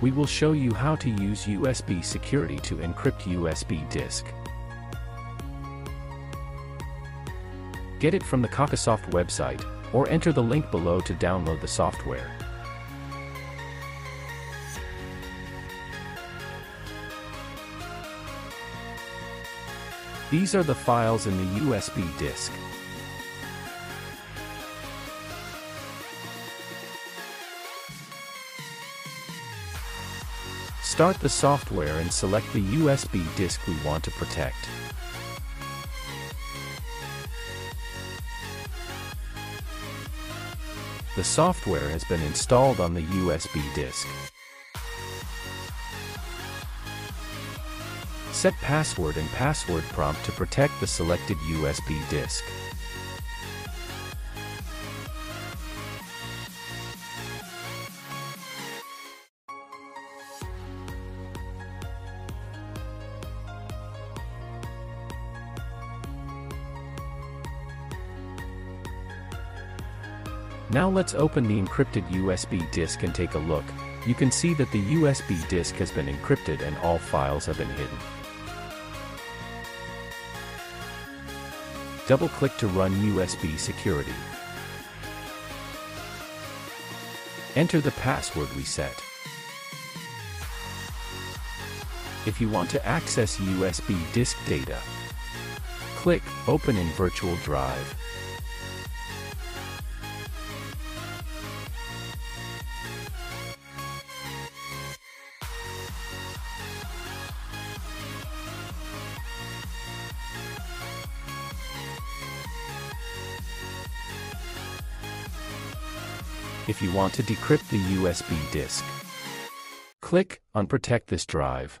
we will show you how to use USB security to encrypt USB disk. Get it from the Kakasoft website, or enter the link below to download the software. These are the files in the USB disk. Start the software and select the USB disk we want to protect. The software has been installed on the USB disk. Set password and password prompt to protect the selected USB disk. Now let's open the encrypted USB disk and take a look. You can see that the USB disk has been encrypted and all files have been hidden. Double-click to run USB security. Enter the password we set. If you want to access USB disk data, click Open in Virtual Drive. If you want to decrypt the USB disk. Click on Protect this drive.